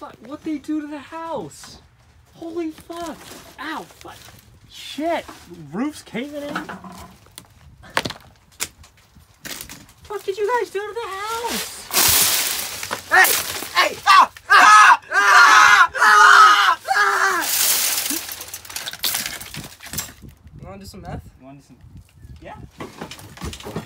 what they do to the house. Holy fuck. Ow, fuck. Shit. Roof's caving in. What did you guys do to the house? Hey! Hey! Ah! Ah! Ah! Ah! Ah! ah, ah. You wanna do some meth? You wanna do some? Yeah.